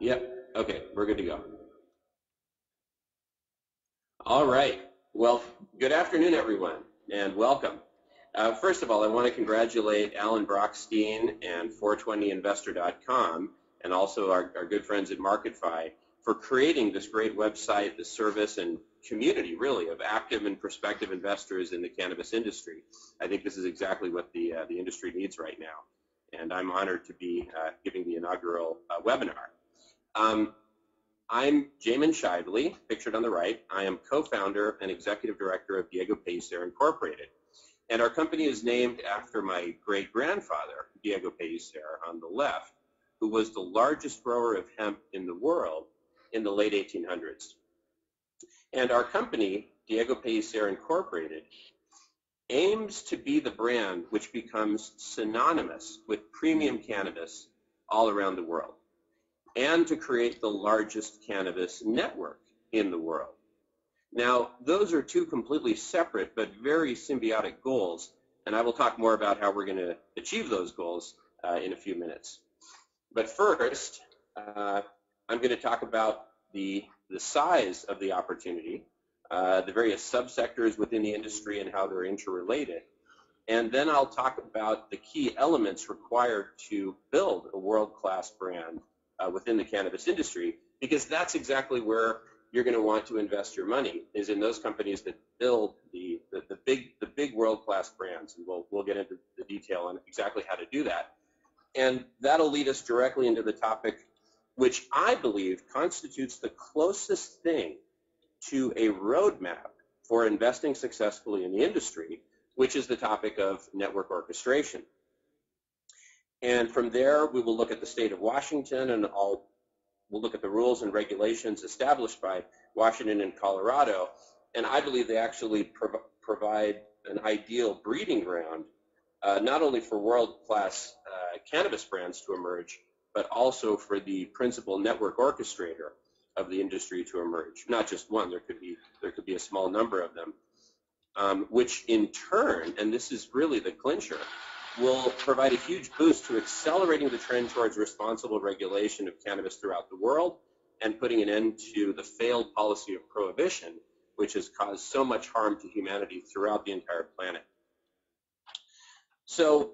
Yep. Okay, we're good to go. All right. Well, good afternoon, everyone, and welcome. Uh, first of all, I want to congratulate Alan Brochstein and 420investor.com and also our, our good friends at Marketfy for creating this great website, the service, and community, really, of active and prospective investors in the cannabis industry. I think this is exactly what the, uh, the industry needs right now. And I'm honored to be uh, giving the inaugural uh, webinar. Um, I'm Jamen Shively, pictured on the right. I am co-founder and executive director of Diego Pellicer Incorporated. And our company is named after my great-grandfather, Diego Pellicer, on the left, who was the largest grower of hemp in the world in the late 1800s. And our company, Diego Pellicer Incorporated, aims to be the brand which becomes synonymous with premium cannabis all around the world and to create the largest cannabis network in the world. Now, those are two completely separate but very symbiotic goals, and I will talk more about how we're going to achieve those goals uh, in a few minutes. But first, uh, I'm going to talk about the, the size of the opportunity, uh, the various subsectors within the industry and how they're interrelated. And then I'll talk about the key elements required to build a world-class brand uh, within the cannabis industry, because that's exactly where you're going to want to invest your money is in those companies that build the, the, the big the big world-class brands. And we'll, we'll get into the detail on exactly how to do that. And that'll lead us directly into the topic which I believe constitutes the closest thing to a roadmap for investing successfully in the industry, which is the topic of network orchestration. And from there, we will look at the state of Washington and all, we'll look at the rules and regulations established by Washington and Colorado. And I believe they actually prov provide an ideal breeding ground, uh, not only for world-class uh, cannabis brands to emerge, but also for the principal network orchestrator of the industry to emerge. Not just one, there could be, there could be a small number of them, um, which in turn, and this is really the clincher, will provide a huge boost to accelerating the trend towards responsible regulation of cannabis throughout the world and putting an end to the failed policy of prohibition, which has caused so much harm to humanity throughout the entire planet. So